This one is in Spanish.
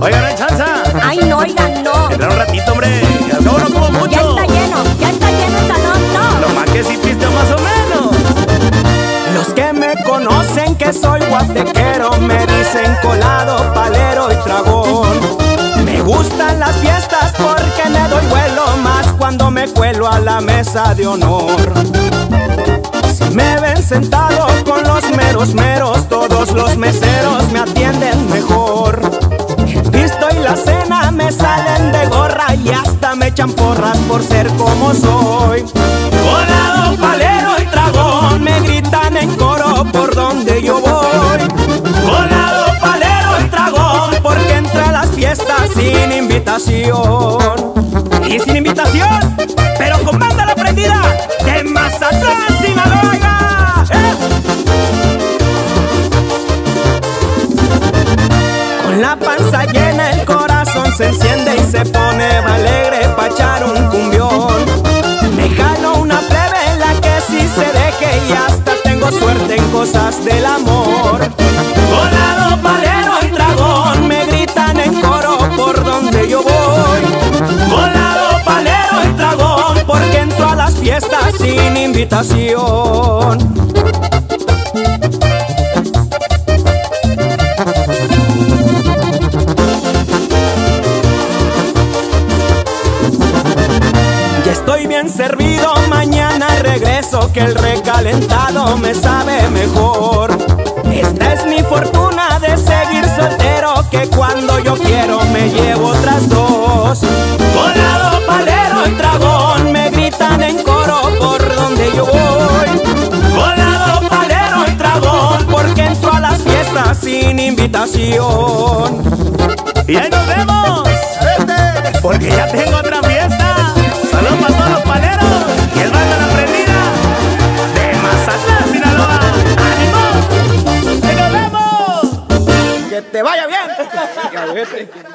Oiga, no hay chanza. Ay, no, oigan, no. Entra un ratito, hombre. Cabo no como mucho. Ya está lleno, ya está lleno el salón, Lo no. más que sí pisteo más o menos. Los que me conocen que soy guatequero me dicen colado, a la mesa de honor. Si me ven sentado con los meros meros, todos los meseros me atienden mejor. El pisto y la cena me salen de gorra y hasta me echan porras por ser como soy. Colado, palero y tragón me gritan en coro por donde yo voy. Colado, palero y tragón porque entré a las fiestas sin invitación. Y sin invitación, llena el corazón se enciende y se pone alegre pa' echar un cumbión. Me jalo una plebe la que sí se deje y hasta tengo suerte en cosas del amor. Colado, palero y dragón me gritan en coro por donde yo voy. Colado, palero y dragón porque entro a las fiestas sin invitación. Bien servido, mañana regreso que el recalentado me sabe mejor. Esta es mi fortuna de seguir soltero que cuando yo quiero me llevo otras dos. Colado, palero y dragón me gritan en coro por donde yo voy. Colado, palero y dragón porque entro a las fiestas sin invitación. Y ahí nos vemos. Te vaya bien.